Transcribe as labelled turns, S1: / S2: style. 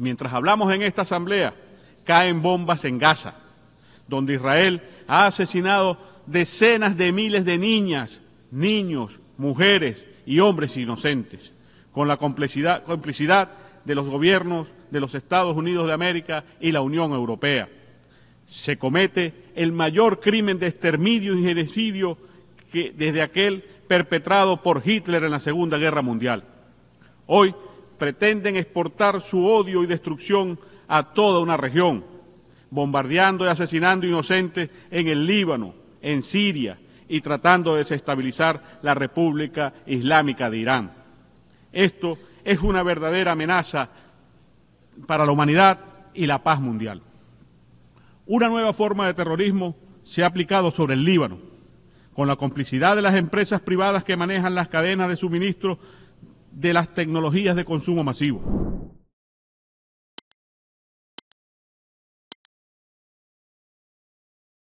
S1: Mientras hablamos en esta asamblea, caen bombas en Gaza, donde Israel ha asesinado decenas de miles de niñas, niños, mujeres y hombres inocentes, con la complicidad, de los gobiernos de los Estados Unidos de América y la Unión Europea. Se comete el mayor crimen de exterminio y genocidio que desde aquel perpetrado por Hitler en la Segunda Guerra Mundial. Hoy pretenden exportar su odio y destrucción a toda una región, bombardeando y asesinando inocentes en el Líbano, en Siria y tratando de desestabilizar la República Islámica de Irán. Esto es una verdadera amenaza para la humanidad y la paz mundial. Una nueva forma de terrorismo se ha aplicado sobre el Líbano, con la complicidad de las empresas privadas que manejan las cadenas de suministro de las tecnologías de consumo masivo.